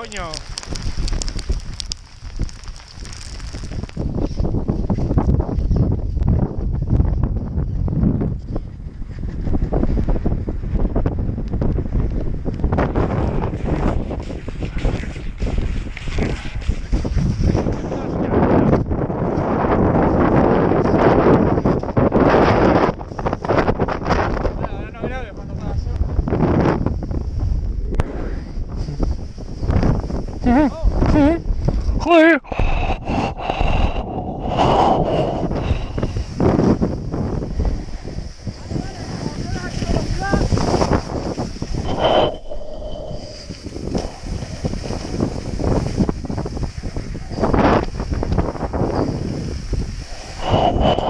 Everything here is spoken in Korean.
coño. 헐. Oh.